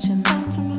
正慢